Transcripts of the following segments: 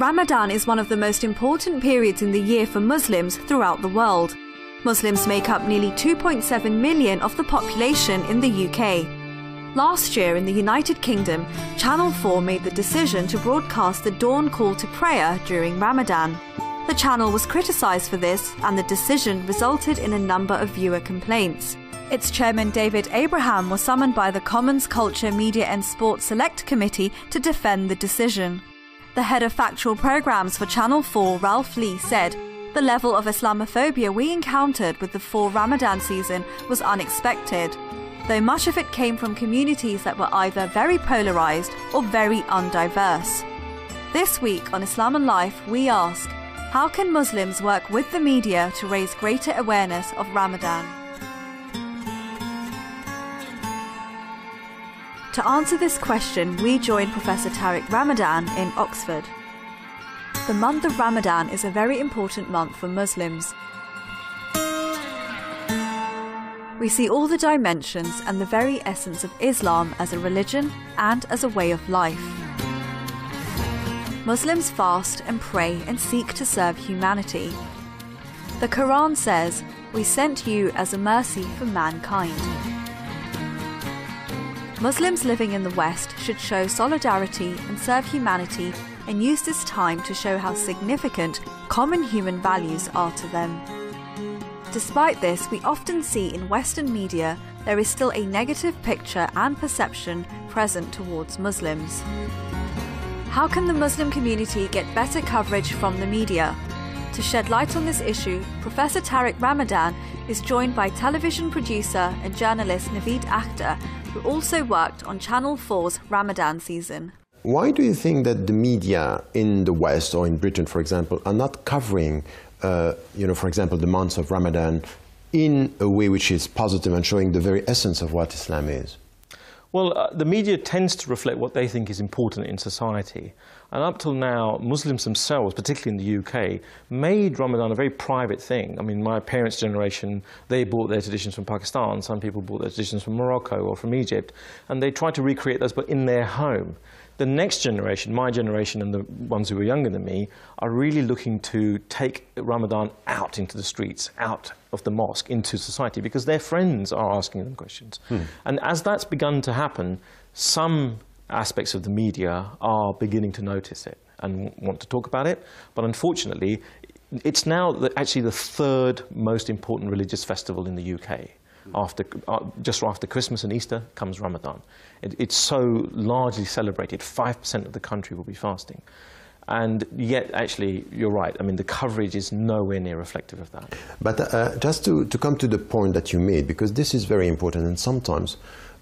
Ramadan is one of the most important periods in the year for Muslims throughout the world. Muslims make up nearly 2.7 million of the population in the UK. Last year in the United Kingdom, Channel 4 made the decision to broadcast the dawn call to prayer during Ramadan. The channel was criticised for this, and the decision resulted in a number of viewer complaints. Its chairman David Abraham was summoned by the Commons Culture, Media and Sport Select Committee to defend the decision. The head of factual programs for Channel 4, Ralph Lee, said, The level of Islamophobia we encountered with the fall Ramadan season was unexpected, though much of it came from communities that were either very polarised or very undiverse. This week on Islam and Life, we ask, how can Muslims work with the media to raise greater awareness of Ramadan? To answer this question, we join Professor Tariq Ramadan in Oxford. The month of Ramadan is a very important month for Muslims. We see all the dimensions and the very essence of Islam as a religion and as a way of life. Muslims fast and pray and seek to serve humanity. The Quran says, We sent you as a mercy for mankind. Muslims living in the West should show solidarity and serve humanity and use this time to show how significant common human values are to them. Despite this, we often see in Western media there is still a negative picture and perception present towards Muslims. How can the Muslim community get better coverage from the media? To shed light on this issue, Professor Tariq Ramadan is joined by television producer and journalist Naveed Akhtar who also worked on Channel 4's Ramadan season. Why do you think that the media in the West or in Britain, for example, are not covering, uh, you know, for example, the months of Ramadan in a way which is positive and showing the very essence of what Islam is? Well, uh, the media tends to reflect what they think is important in society. And up till now, Muslims themselves, particularly in the UK, made Ramadan a very private thing. I mean, my parents' generation, they brought their traditions from Pakistan. Some people brought their traditions from Morocco or from Egypt. And they tried to recreate those, but in their home. The next generation, my generation and the ones who are younger than me, are really looking to take Ramadan out into the streets, out of the mosque, into society, because their friends are asking them questions. Hmm. And as that's begun to happen, some aspects of the media are beginning to notice it and want to talk about it. But unfortunately, it's now the, actually the third most important religious festival in the UK. After, uh, just after Christmas and Easter comes Ramadan. It, it's so largely celebrated. 5% of the country will be fasting. And yet, actually, you're right. I mean, the coverage is nowhere near reflective of that. But uh, just to, to come to the point that you made, because this is very important, and sometimes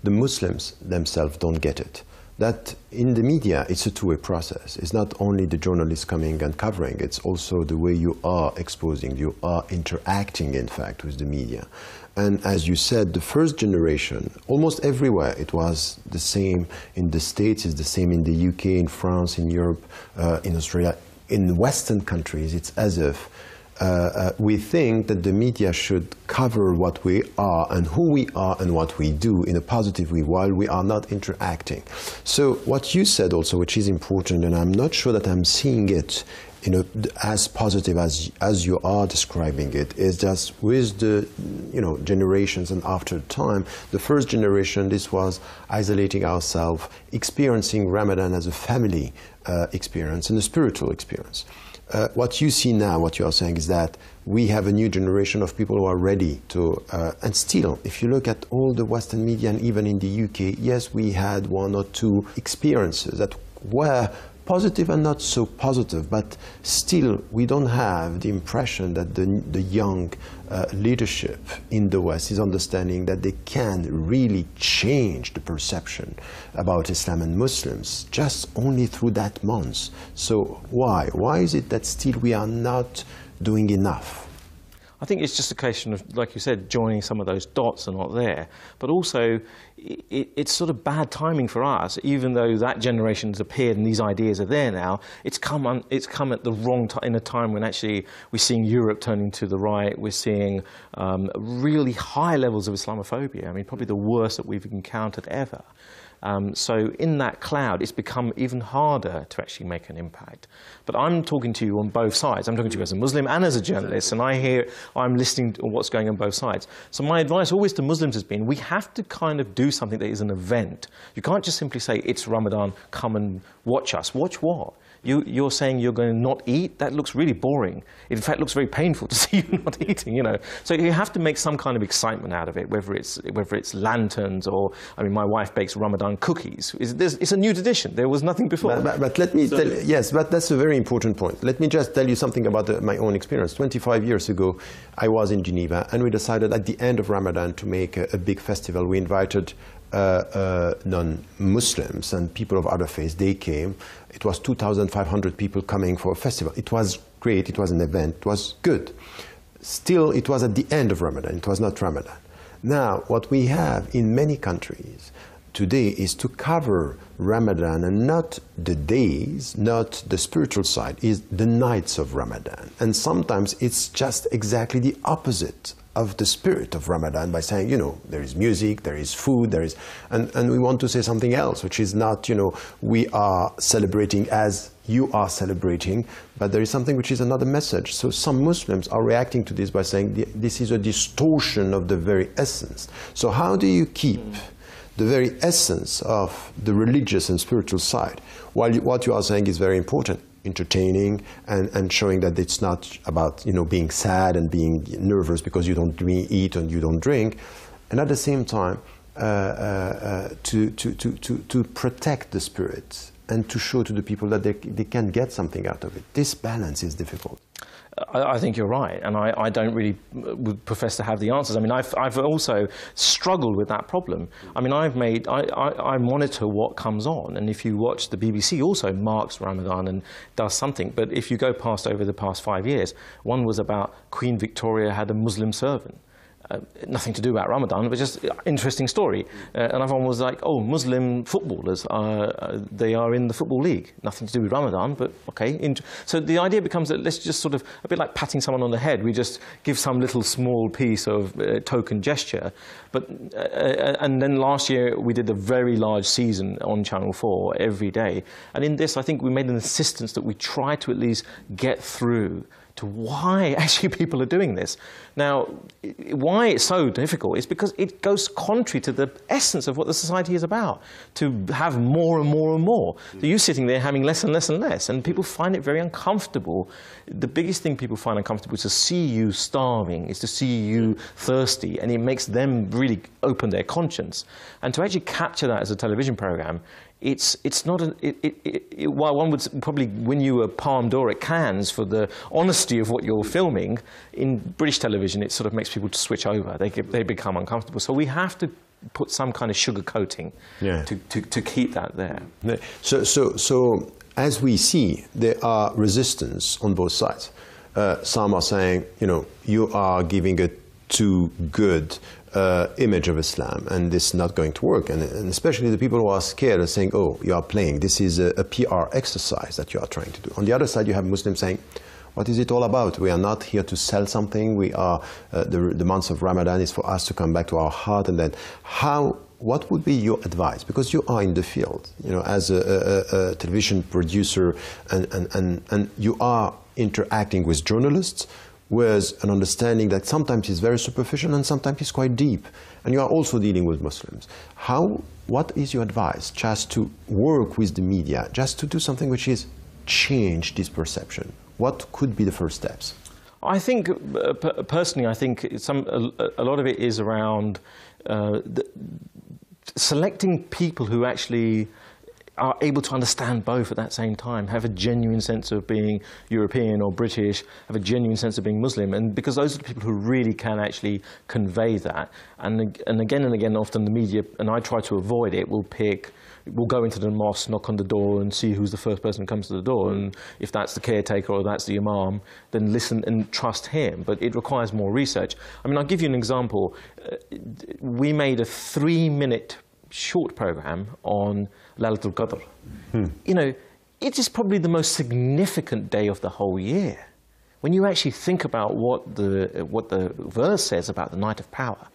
the Muslims themselves don't get it that in the media, it's a two-way process. It's not only the journalists coming and covering, it's also the way you are exposing, you are interacting, in fact, with the media. And as you said, the first generation, almost everywhere, it was the same in the States, it's the same in the UK, in France, in Europe, uh, in Australia. In Western countries, it's as if uh, uh, we think that the media should cover what we are and who we are and what we do in a positive way while we are not interacting. So what you said also, which is important, and I'm not sure that I'm seeing it you know, as positive as as you are describing it is just with the you know generations and after time. The first generation, this was isolating ourselves, experiencing Ramadan as a family uh, experience and a spiritual experience. Uh, what you see now, what you are saying, is that we have a new generation of people who are ready to, uh, and still, if you look at all the Western media and even in the UK, yes, we had one or two experiences that were positive and not so positive, but still we don't have the impression that the, the young uh, leadership in the West is understanding that they can really change the perception about Islam and Muslims just only through that month. So why? Why is it that still we are not doing enough? I think it's just a question of, like you said, joining some of those dots are not there. But also, it, it's sort of bad timing for us, even though that generation has appeared and these ideas are there now. It's come, on, it's come at the wrong time, in a time when actually we're seeing Europe turning to the right. We're seeing um, really high levels of Islamophobia. I mean, probably the worst that we've encountered ever. Um, so in that cloud, it's become even harder to actually make an impact. But I'm talking to you on both sides. I'm talking to you as a Muslim and as a journalist, and I hear, I'm listening to what's going on both sides. So my advice always to Muslims has been, we have to kind of do something that is an event. You can't just simply say, it's Ramadan, come and watch us. Watch what? You, are saying you're going to not eat, that looks really boring. It in fact looks very painful to see you not eating, you know. So you have to make some kind of excitement out of it, whether it's, whether it's lanterns or, I mean, my wife bakes Ramadan cookies. It's, it's a new tradition. There was nothing before. But, but, but let me so, tell you, yes, but that's a very important point. Let me just tell you something about the, my own experience. 25 years ago, I was in Geneva, and we decided at the end of Ramadan to make a, a big festival. We invited Uh, uh, non-Muslims and people of other faiths, they came. It was 2,500 people coming for a festival. It was great, it was an event, it was good. Still, it was at the end of Ramadan, it was not Ramadan. Now, what we have in many countries today is to cover Ramadan and not the days, not the spiritual side, is the nights of Ramadan. And sometimes it's just exactly the opposite of the spirit of Ramadan by saying, you know, there is music, there is food, there is, and, and we want to say something else, which is not, you know, we are celebrating as you are celebrating, but there is something which is another message. So some Muslims are reacting to this by saying this is a distortion of the very essence. So how do you keep the very essence of the religious and spiritual side? While you, what you are saying is very important, entertaining and, and showing that it's not about you know being sad and being nervous because you don't eat and you don't drink, and at the same time uh, uh, uh, to, to, to, to, to protect the spirit and to show to the people that they, they can get something out of it. This balance is difficult. I, I think you're right, and I, I, don't really uh, profess to have the answers. I mean, I've, I've also struggled with that problem. I mean, I've made, I, I, I, monitor what comes on, and if you watch the BBC, also marks Ramadan and does something. But if you go past over the past five years, one was about Queen Victoria had a Muslim servant. Uh, nothing to do about Ramadan, but just interesting story. Uh, and everyone was like, oh, Muslim footballers, are, uh, they are in the Football League. Nothing to do with Ramadan, but okay. so the idea becomes that let's just sort of, a bit like patting someone on the head, we just give some little small piece of uh, token gesture. But, uh, and then last year we did a very large season on Channel 4 every day. And in this, I think we made an insistence that we try to at least get through to why actually people are doing this. Now, why it's so difficult is because it goes contrary to the essence of what the society is about, to have more and more and more. So you're sitting there having less and less and less, and people find it very uncomfortable. The biggest thing people find uncomfortable is to see you starving, is to see you thirsty, and it makes them really open their conscience. And to actually capture that as a television program it's, it's not an, it, it, it, while one would probably win you a Palme d'Or at Cannes for the honesty of what you're filming, in British television it sort of makes people switch over. They, get, they become uncomfortable. So we have to put some kind of sugar coating yeah. to, to, to keep that there. So, so, so as we see, there are resistance on both sides. Uh, some are saying, you know, you are giving a too good uh, image of Islam, and this is not going to work. And, and, especially the people who are scared are saying, oh, you are playing. This is a, a, PR exercise that you are trying to do. On the other side, you have Muslims saying, what is it all about? We are not here to sell something. We are, uh, the, the months of Ramadan is for us to come back to our heart. And then how, what would be your advice? Because you are in the field, you know, as a, a, a television producer, and, and, and, and you are interacting with journalists, with an understanding that sometimes is very superficial and sometimes is quite deep. And you are also dealing with Muslims. How, what is your advice just to work with the media, just to do something which is change this perception? What could be the first steps? I think, uh, personally, I think some, a, a, lot of it is around uh, the, selecting people who actually are able to understand both at that same time, have a genuine sense of being European or British, have a genuine sense of being Muslim, and because those are the people who really can actually convey that. And, and again and again, often the media, and I try to avoid it, will pick we'll go into the mosque, knock on the door, and see who's the first person who comes to the door. And if that's the caretaker or that's the imam, then listen and trust him. But it requires more research. I mean, I'll give you an example. Uh, we made a three-minute short program on Laylatul Qadr. Hmm. You know, it is probably the most significant day of the whole year. When you actually think about what the, what the verse says about the night of power,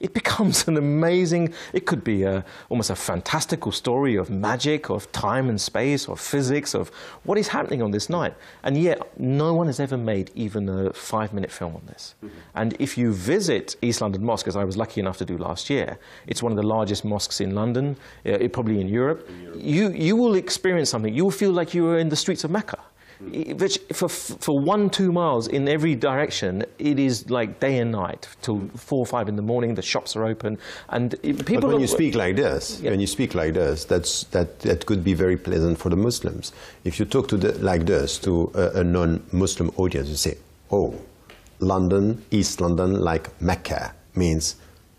it becomes an amazing, it could be a, almost a fantastical story of magic, of time and space, of physics, of what is happening on this night. And yet, no one has ever made even a five minute film on this. Mm-hmm. And if you visit East London Mosque, as I was lucky enough to do last year, it's one of the largest mosques in London, uh, probably in Europe. in Europe. You, you will experience something. You will feel like you are in the streets of Mecca Mm. which for, for one, two miles in every direction, it is like day and night till four or five in the morning. The shops are open, and people. But when you speak like this, yeah. when you speak like this, that's that that could be very pleasant for the Muslims. If you talk to the, like this to a, a non-Muslim audience, you say, "Oh, London, East London, like Mecca means."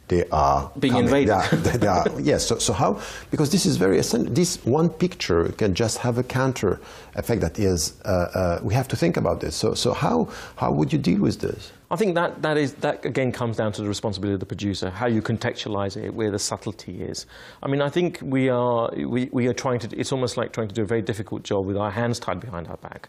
they are being coming. invaded. They are, they are, yes. So, so, how? Because this is very essential. This one picture can just have a counter effect that is. Uh, uh, we have to think about this. So, so how how would you deal with this? I think that, that, is, that again comes down to the responsibility of the producer, how you contextualize it, where the subtlety is. I mean, I think we are, we, we are trying to, it's almost like trying to do a very difficult job with our hands tied behind our back.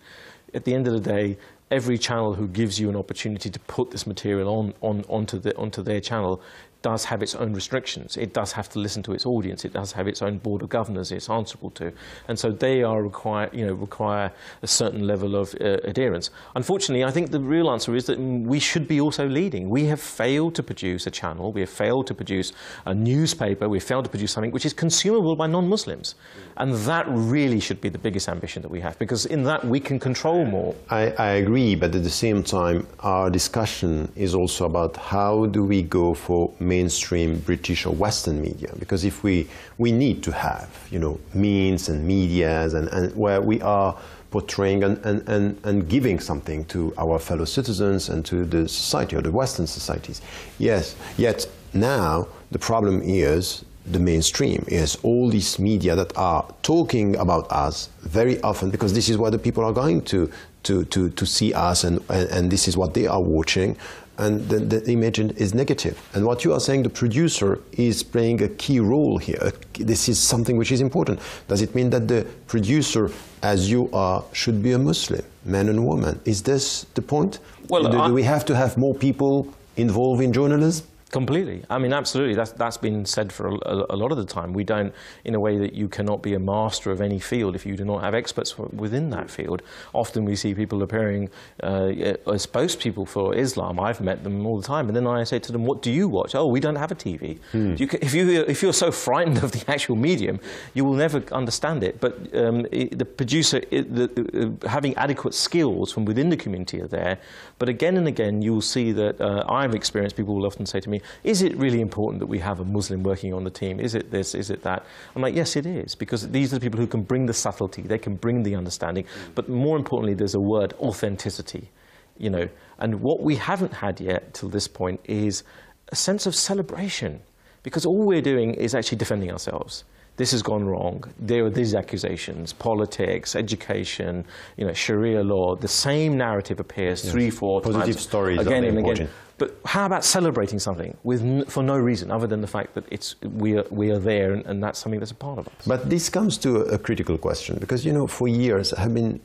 At the end of the day, every channel who gives you an opportunity to put this material on, on, onto, the, onto their channel does have its own restrictions. It does have to listen to its audience. It does have its own board of governors it's answerable to. And so they are required, you know, require a certain level of uh, adherence. Unfortunately, I think the real answer is that we should be also leading. We have failed to produce a channel. We have failed to produce a newspaper. We've failed to produce something which is consumable by non-Muslims. And that really should be the biggest ambition that we have because in that we can control more. I, I agree, but at the same time, our discussion is also about how do we go for mainstream British or Western media. Because if we, we need to have, you know, means and medias and, and where we are portraying and, and, and, and giving something to our fellow citizens and to the society or the Western societies. Yes, yet now the problem is the mainstream is all these media that are talking about us very often because this is where the people are going to to, to, to see us and, and, and this is what they are watching and the, the, image is negative. And what you are saying, the producer is playing a key role here. This is something which is important. Does it mean that the producer, as you are, should be a Muslim, man and woman? Is this the point? Well, do, do we have to have more people involved in journalism? Completely. I mean, absolutely. That's, that's been said for a, a, lot of the time. We don't, in a way that you cannot be a master of any field if you do not have experts within that field. Often we see people appearing uh, as spokespeople for Islam. I've met them all the time. And then I say to them, what do you watch? Oh, we don't have a TV. Hmm. You if, you, if you're so frightened of the actual medium, you will never understand it. But um, it, the producer, it, the, uh, having adequate skills from within the community are there. But again and again, you will see that uh, I've experienced people will often say to me, is it really important that we have a Muslim working on the team? Is it this? Is it that? I'm like, yes, it is, because these are the people who can bring the subtlety, they can bring the understanding. But more importantly, there's a word, authenticity. You know, and what we haven't had yet till this point is a sense of celebration, because all we're doing is actually defending ourselves this has gone wrong. There are these accusations, politics, education, you know, Sharia law. The same narrative appears yes. three, four Positive times stories again and important. again. But how about celebrating something with for no reason other than the fact that it's we are, we are there and, and that's something that's a part of us? But this comes to a, a critical question because you know for years I have been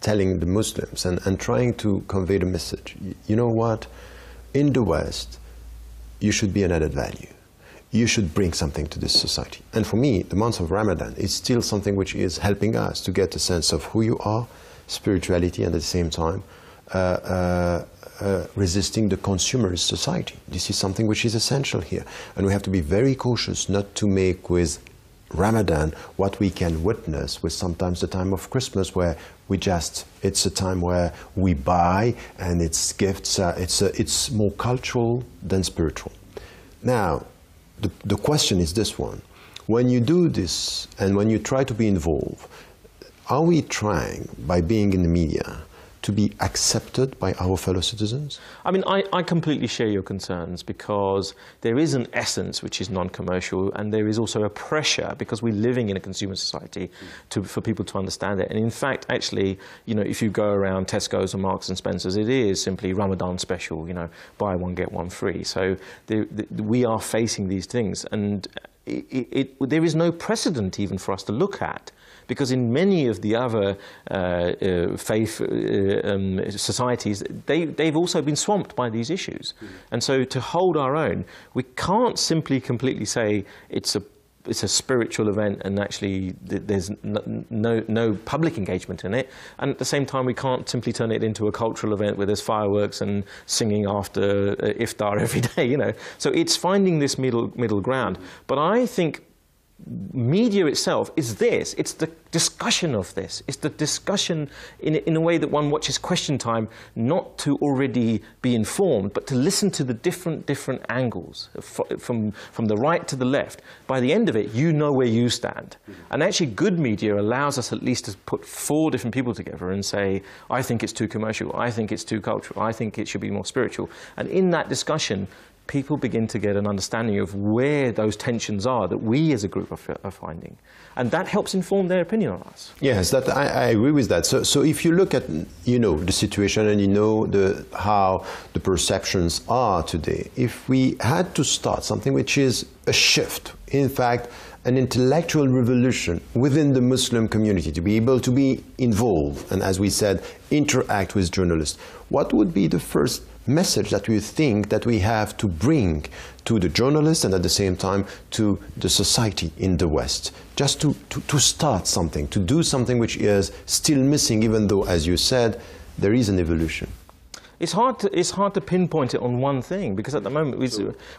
telling the Muslims and, and trying to convey the message. You know what? In the West, you should be an added value you should bring something to this society. And for me, the month of Ramadan is still something which is helping us to get a sense of who you are, spirituality, and at the same time, uh, uh, uh, resisting the consumerist society. This is something which is essential here. And we have to be very cautious not to make with Ramadan what we can witness with sometimes the time of Christmas where we just, it's a time where we buy and it's gifts, uh, it's, uh, it's more cultural than spiritual. Now, the, the question is this one. When you do this and when you try to be involved, are we trying, by being in the media, to be accepted by our fellow citizens? I mean, I, I completely share your concerns because there is an essence which is non-commercial and there is also a pressure because we're living in a consumer society to, for people to understand it. And in fact, actually, you know, if you go around Tesco's or Marks and Spencer's, it is simply Ramadan special, you know, buy one, get one free. So the, the, we are facing these things and it, it, there is no precedent even for us to look at Because in many of the other uh, uh, faith uh, um, societies, they, they've also been swamped by these issues. Mm. And so to hold our own, we can't simply completely say it's a it's a spiritual event and actually there's no, no, public engagement in it. And at the same time, we can't simply turn it into a cultural event where there's fireworks and singing after uh, iftar every day, you know. So it's finding this middle, middle ground. But I think media itself is this. It's the discussion of this. It's the discussion in, in a way that one watches Question Time, not to already be informed, but to listen to the different, different angles, from, from the right to the left. By the end of it, you know where you stand. And actually, good media allows us at least to put four different people together and say, I think it's too commercial, I think it's too cultural, I think it should be more spiritual. And in that discussion, people begin to get an understanding of where those tensions are that we as a group are, are finding. And that helps inform their opinion on us. Yes, that, I, I, agree with that. So, so if you look at you know, the situation and you know the, how the perceptions are today, if we had to start something which is a shift, in fact, an intellectual revolution within the Muslim community to be able to be involved and, as we said, interact with journalists, what would be the first message that we think that we have to bring to the journalists and at the same time to the society in the West, just to, to, to start something, to do something which is still missing, even though, as you said, there is an evolution. It's hard, to, it's hard to pinpoint it on one thing because at the moment we,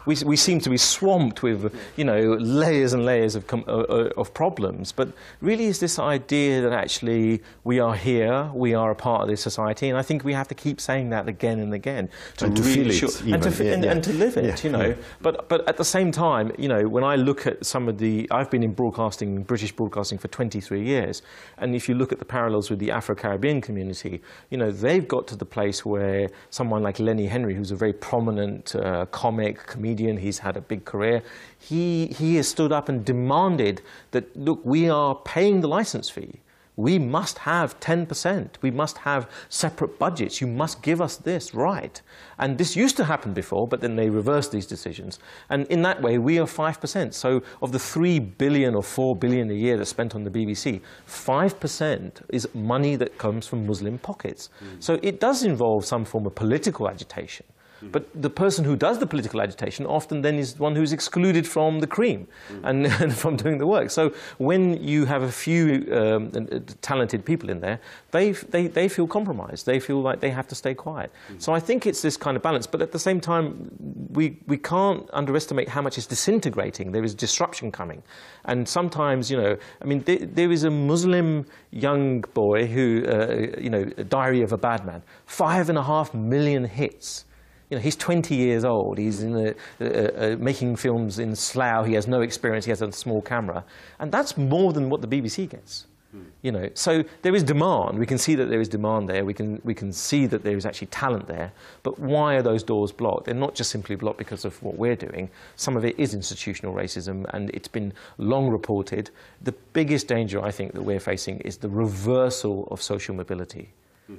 we, we seem to be swamped with you know, layers and layers of, uh, uh, of problems. But really, is this idea that actually we are here, we are a part of this society, and I think we have to keep saying that again and again to, and to really feel it, and, to, yeah, and, yeah. and, to live it. Yeah, you know, but but at the same time, you know, when I look at some of the, I've been in broadcasting, British broadcasting for 23 years, and if you look at the parallels with the Afro-Caribbean community, you know, they've got to the place where someone like Lenny Henry, who's a very prominent uh, comic comedian, he's had a big career, he, he has stood up and demanded that, look, we are paying the license fee we must have 10%. We must have separate budgets. You must give us this right. And this used to happen before, but then they reversed these decisions. And in that way, we are 5%. So of the 3 billion or 4 billion a year that's spent on the BBC, 5% is money that comes from Muslim pockets. Mm. So it does involve some form of political agitation. Mm. But the person who does the political agitation often then is one who's excluded from the cream mm. and, and, from doing the work. So when you have a few um, uh, talented people in there, they, they, they feel compromised. They feel like they have to stay quiet. Mm. So I think it's this kind of balance. But at the same time, we, we can't underestimate how much is disintegrating. There is disruption coming. And sometimes, you know, I mean, there, there is a Muslim young boy who, uh, you know, Diary of a Bad Man, five and a half million hits you know, he's 20 years old. He's in a, uh, uh, making films in Slough. He has no experience. He has a small camera. And that's more than what the BBC gets. Hmm. You know, so there is demand. We can see that there is demand there. We can, we can see that there is actually talent there. But why are those doors blocked? They're not just simply blocked because of what we're doing. Some of it is institutional racism, and it's been long reported. The biggest danger, I think, that we're facing is the reversal of social mobility.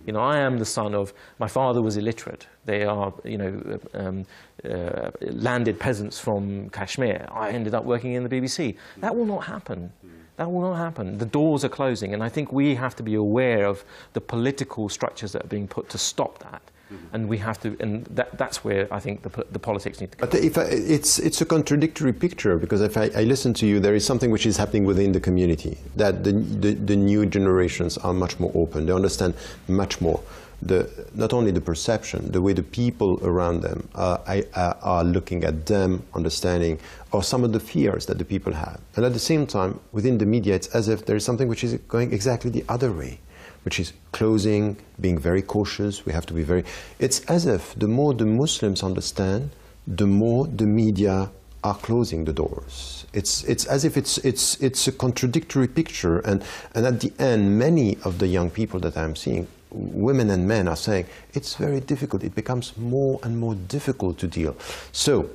You know, I am the son of, my father was illiterate. They are, you know, um, uh, landed peasants from Kashmir. I ended up working in the BBC. That will not happen. That will not happen. The doors are closing, and I think we have to be aware of the political structures that are being put to stop that. Mm-hmm. And we have to, and that, that's where I think the, the politics need to come. But if I, it's, it's a contradictory picture because if I, I, listen to you, there is something which is happening within the community, that the, the, the new generations are much more open. They understand much more. The, not only the perception, the way the people around them are, are looking at them, understanding, or some of the fears that the people have. And at the same time, within the media, it's as if there is something which is going exactly the other way which is closing, being very cautious. We have to be very. It's as if the more the Muslims understand, the more the media are closing the doors. It's, it's as if it's, it's, it's a contradictory picture. And, and at the end, many of the young people that I'm seeing, women and men, are saying it's very difficult. It becomes more and more difficult to deal. So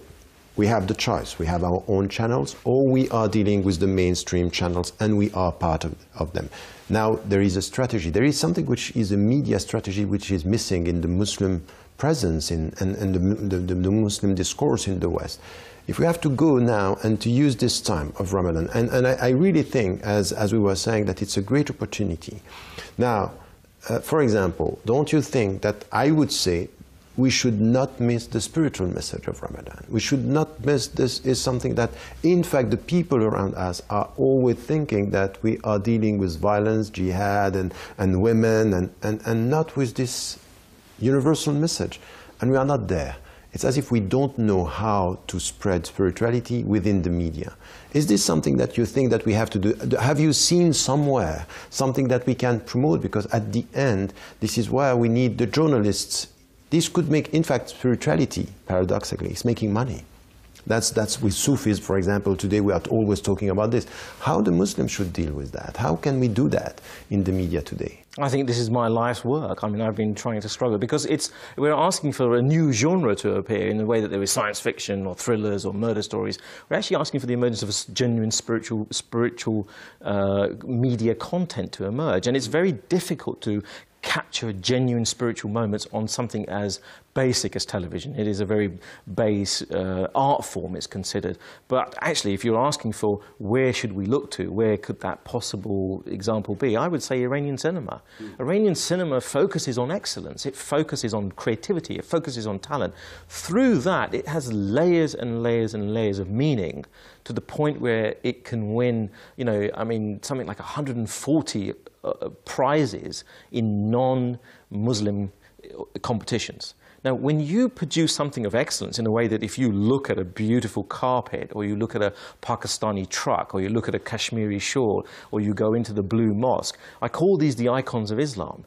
we have the choice. We have our own channels, or we are dealing with the mainstream channels, and we are part of, of them. Now, there is a strategy. There is something which is a media strategy which is missing in the Muslim presence in, and, and the, the, the Muslim discourse in the West if we have to go now and to use this time of Ramadan, and, and I, I, really think, as, as we were saying, that it's a great opportunity. Now, uh, for example, don't you think that I would say we should not miss the spiritual message of Ramadan. We should not miss this is something that, in fact, the people around us are always thinking that we are dealing with violence, jihad, and, and women, and, and, and not with this universal message. And we are not there. It's as if we don't know how to spread spirituality within the media. Is this something that you think that we have to do? Have you seen somewhere something that we can promote? Because at the end, this is where we need the journalists. This could make, in fact, spirituality, paradoxically, is making money. That's, that's with Sufis, for example. Today we are always talking about this. How the Muslims should deal with that? How can we do that in the media today? I think this is my life's work. I mean, I've been trying to struggle because it's we're asking for a new genre to appear in the way that there is science fiction or thrillers or murder stories. We're actually asking for the emergence of a genuine spiritual spiritual uh, media content to emerge, and it's very difficult to capture genuine spiritual moments on something as basic as television. It is a very base uh, art form, it's considered. But actually, if you're asking for where should we look to, where could that possible example be, I would say Iranian cinema. Mm. Iranian cinema focuses on excellence, it focuses on creativity, it focuses on talent. Through that, it has layers and layers and layers of meaning to the point where it can win, you know, I mean, something like 140 uh, prizes in non-Muslim uh, competitions. Now, when you produce something of excellence in a way that if you look at a beautiful carpet, or you look at a Pakistani truck, or you look at a Kashmiri shawl, or you go into the Blue Mosque, I call these the icons of Islam.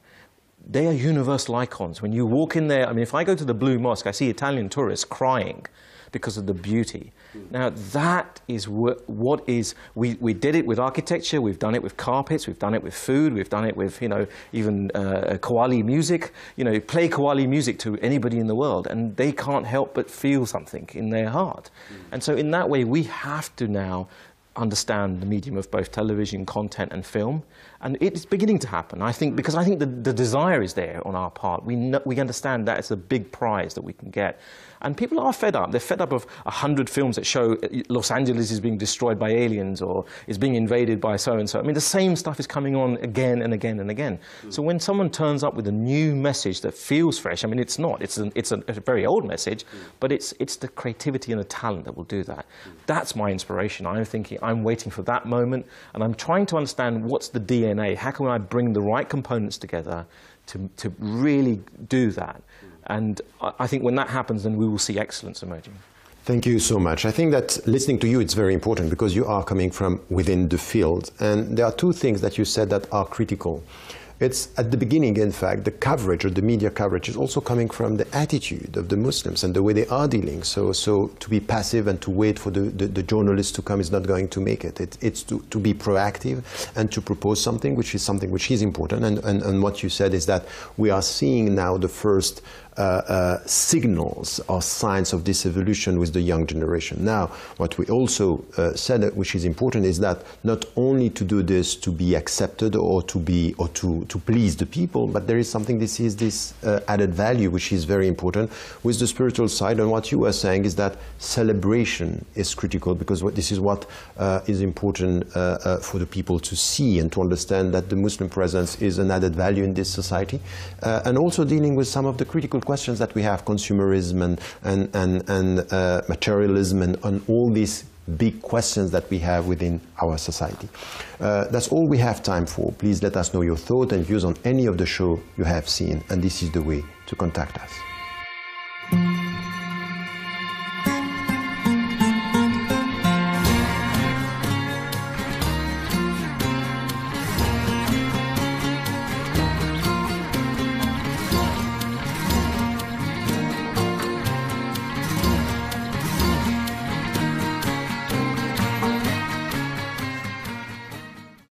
They are universal icons. When you walk in there, I mean, if I go to the Blue Mosque, I see Italian tourists crying because of the beauty. Now, that is wh- what is, we, we did it with architecture, we've done it with carpets, we've done it with food, we've done it with, you know, even uh, music. You know, play Qawwali music to anybody in the world, and they can't help but feel something in their heart. Mm. And so, in that way, we have to now understand the medium of both television content and film. And it's beginning to happen, I think, because I think the, the desire is there on our part. We, know, we understand that it's a big prize that we can get. And people are fed up. They're fed up of 100 films that show Los Angeles is being destroyed by aliens or is being invaded by so and so. I mean, the same stuff is coming on again and again and again. Mm. So when someone turns up with a new message that feels fresh, I mean, it's not. It's, an, it's a, a, very old message, mm. but it's, it's the creativity and the talent that will do that. Mm. That's my inspiration. I'm thinking, I'm waiting for that moment, and I'm trying to understand what's the DNA. How can I bring the right components together to, to really do that? And I think when that happens, then we will see excellence emerging. Thank you so much. I think that listening to you, it's very important because you are coming from within the field. And there are two things that you said that are critical. It's at the beginning, in fact, the coverage or the media coverage is also coming from the attitude of the Muslims and the way they are dealing. So, so to be passive and to wait for the, the, the journalists to come is not going to make it. it it's to, to be proactive and to propose something, which is something which is important. And, and, and what you said is that we are seeing now the first uh, uh, signals or signs of this evolution with the young generation. Now, what we also uh, said, which is important, is that not only to do this to be accepted or to be or to, to please the people, but there is something. This is this uh, added value, which is very important with the spiritual side. And what you were saying is that celebration is critical because what, this is what uh, is important uh, for the people to see and to understand that the Muslim presence is an added value in this society, and also dealing with some of the critical questions that we have, consumerism and, and, and, and uh, materialism and, and all these big questions that we have within our society. Uh, that's all we have time for. Please let us know your thoughts and views on any of the show you have seen, and this is the way to contact us.